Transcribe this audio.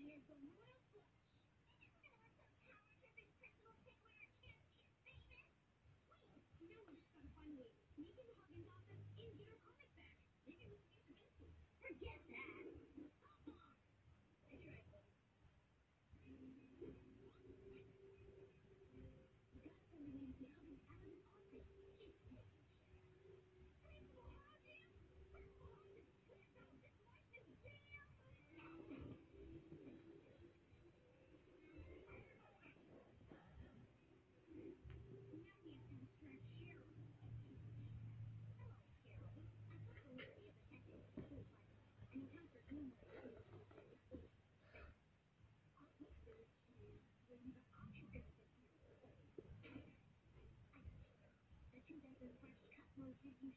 me is the roses you